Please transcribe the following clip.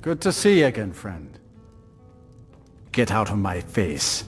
Good to see you again, friend. Get out of my face.